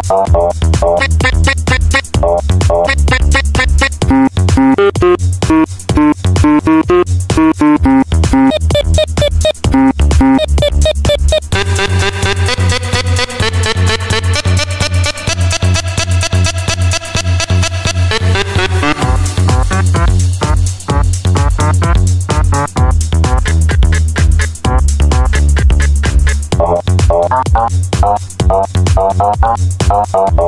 Uh, uh, uh. Thank you.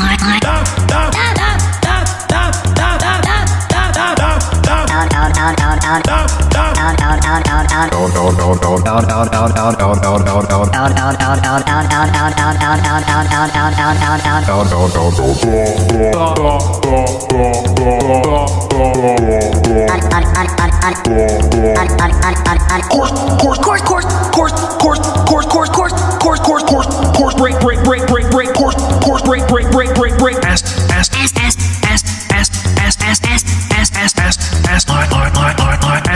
break break break break break course course break break break break break ass